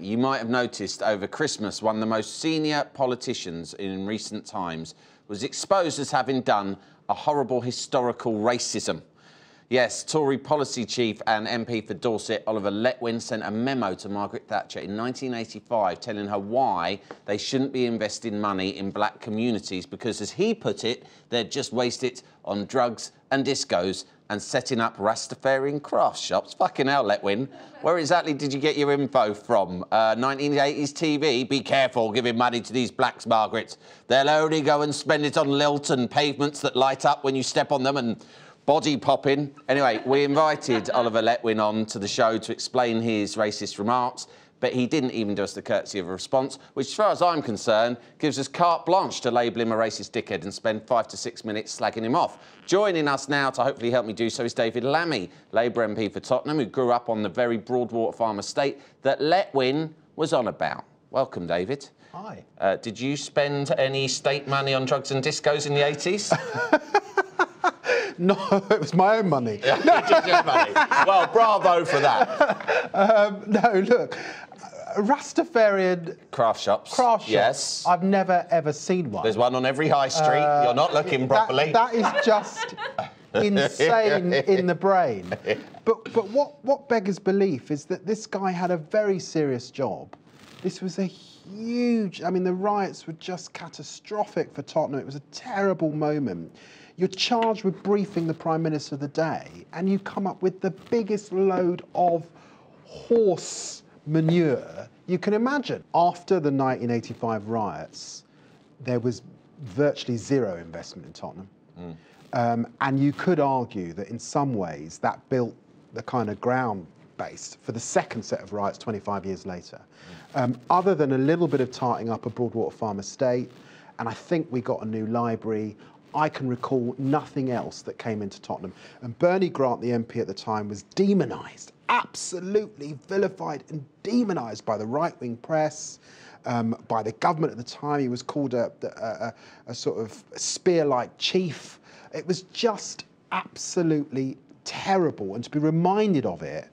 You might have noticed over Christmas, one of the most senior politicians in recent times was exposed as having done a horrible historical racism. Yes, Tory policy chief and MP for Dorset, Oliver Letwin, sent a memo to Margaret Thatcher in 1985 telling her why they shouldn't be investing money in black communities because, as he put it, they'd just waste it on drugs and discos and setting up Rastafarian craft shops. Fucking hell, Letwin. Where exactly did you get your info from? Uh, 1980s TV? Be careful giving money to these blacks, Margaret. They'll only go and spend it on lilt and pavements that light up when you step on them and body popping. Anyway, we invited Oliver Letwin on to the show to explain his racist remarks, but he didn't even do us the courtesy of a response, which, as far as I'm concerned, gives us carte blanche to label him a racist dickhead and spend five to six minutes slagging him off. Joining us now to hopefully help me do so is David Lammy, Labour MP for Tottenham, who grew up on the very Broadwater farm estate that Letwin was on about. Welcome, David. Hi. Uh, did you spend any state money on drugs and discos in the 80s? No, it was my own money. Yeah, no. money. well, bravo for that. Um, no, look, Rastafarian Craft shops. craft shops. Yes. I've never ever seen one. There's one on every high street. You're not looking Uh, That- properly. that is just insane in the brain. But but what what beggars belief is that this guy had a very serious job. This was a huge. I mean, the riots were just catastrophic for Tottenham. It was a terrible moment. You're charged with briefing the prime minister of the day, and you come up with the biggest load of horse manure you can imagine. After the 1985 riots, there was virtually zero investment in Tottenham. Um, and you could argue that in some ways that built the kind of ground base for the second set of riots 25 years later. Um, other than a little bit of tarting up a Broadwater Farm estate, and I think we got a new library. I can recall nothing else that came into Tottenham. And Bernie Grant, the MP at the time, was demonised, absolutely vilified and demonised by the right wing press, um, by the government at the time. He was called a, a, a, sort of spear like chief. It was just absolutely terrible. And to be reminded of it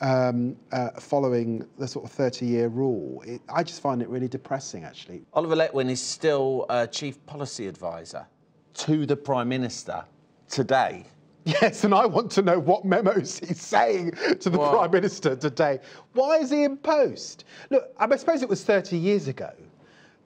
um, uh, following the sort of 30 year rule, it, I just find it really depressing, actually. Oliver Letwin is still chief policy advisor to the prime minister today. Yes, and I want to know what memos he's saying to the Well- Prime Minister today. Why is he in post? Look, I suppose it was 30 years ago,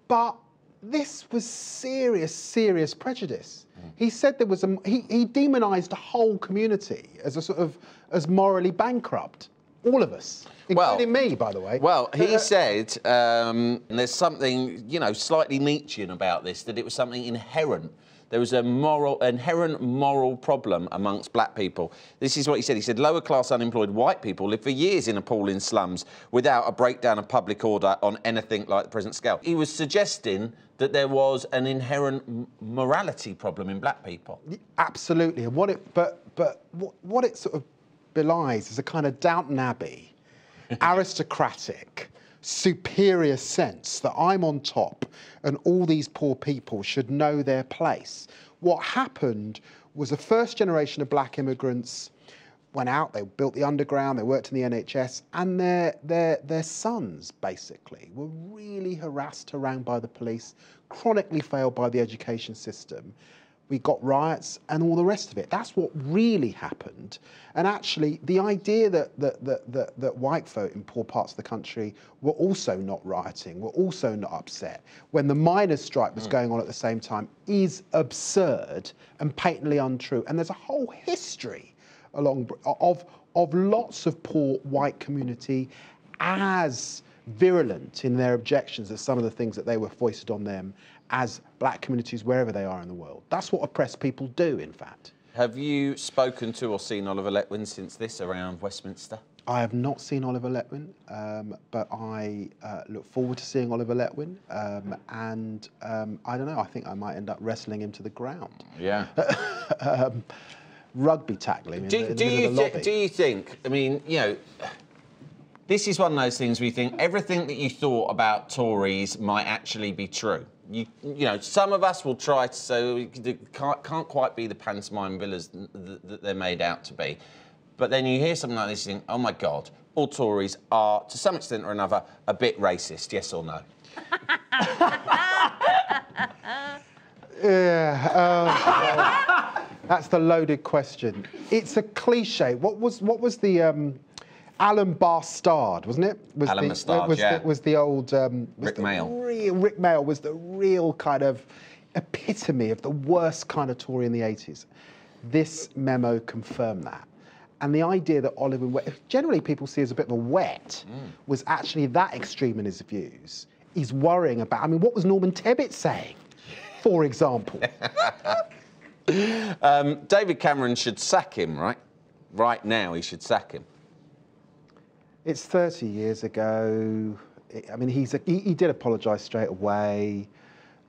but this was serious, serious prejudice. He said there was a, he, he demonised a whole community as a sort of, as morally bankrupt. All of us, Well- including me, by the way. Well, he Uh, said um, and there's something, you know, slightly Nietzschean about this, that it was something inherent. There was a moral, inherent moral problem amongst black people. This is what he said. He said lower class unemployed white people live for years in appalling slums without a breakdown of public order on anything like the present scale. He was suggesting that there was an inherent morality problem in black people. Absolutely, and what it but but what, what it sort of belies is a kind of Downton Abbey, aristocratic, superior sense that I'm on top, and all these poor people should know their place. What happened was a first generation of black immigrants went out, they built the underground, they worked in the NHS, and their, their, their sons, basically, were really harassed, harangued by the police, chronically failed by the education system. We got riots and all the rest of it. That's what really happened. And actually, the idea that, that, that, that, that white folk in poor parts of the country were also not rioting, were also not upset, when the miners' strike was hmm. going on at the same time, is absurd and patently untrue. And there's a whole history along of of lots of poor white community as virulent in their objections at some of the things that they were foisted on them as black communities wherever they are in the world. That's what oppressed people do, in fact. Have you spoken to or seen Oliver Letwin since this around Westminster? I have not seen Oliver Letwin, um, but I uh, look forward to seeing Oliver Letwin. Um, and um, I don't know, I think I might end up wrestling him to the ground. Yeah. um, rugby tackling in do, the, do you of the thi- lobby. do you think? I mean, you know, this is one of those things where you think everything that you thought about Tories might actually be true. You, you know, some of us will try to say they can't, can't quite be the pantomime villas th- th- that they're made out to be. But then you hear something like this, you think, oh my God, all Tories are, to some extent or another, a bit racist? Yes or no? Yeah, uh, that's the loaded question. It's a cliche. What was what was the um, Alan B'Stard, wasn't it? Was Alan the, B'Stard, was yeah. The, was the old um, was Rick the Mail. Real, Rik Mayall was the real kind of epitome of the worst kind of Tory in the 80s. This memo confirmed that. And the idea that Oliver, Wet, generally people see as a bit of a wet, Mm. was actually that extreme in his views. He's worrying about, I mean, what was Norman Tebbit saying, for example? Um, David Cameron should sack him, right? Right now, he should sack him. It's 30 years ago. I- mean, he's a, he, he did apologise straight away.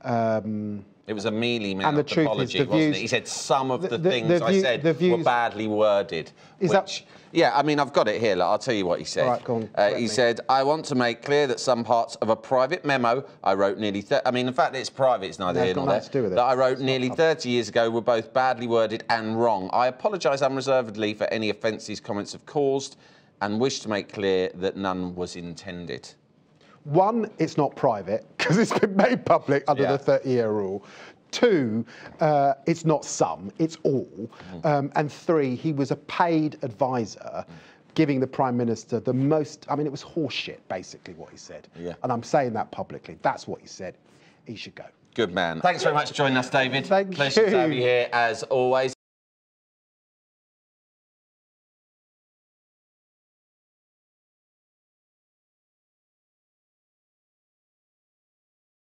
Um, It was a mealy And mouthed the truth is apology, the wasn't views- it? He said some of the- the, the- things the I said the were badly worded. Is which, that- Yeah, I mean, I've got it here. Look, I'll tell you what he said. All right, go on, Uh, he me. said, I want to make clear that some parts of a private memo I wrote nearly, I mean, in fact, it's private, it's neither No, here nor there, to do with it. that I wrote It's nearly 30 years ago were both badly worded and wrong. I apologise unreservedly for any offence these comments have caused and wish to make clear that none was intended. One, it's not private because it's been made public under Yeah. the 30 year rule. Two, uh, it's not some, it's all. Mm. Um, and three, he was a paid advisor giving the Prime Minister the most, I mean, it was horseshit, basically, what he said. Yeah. And I'm saying that publicly. That's what he said. He should go. Good man. Thanks very much for joining us, David. Thank Pleasure to have you. you here as always.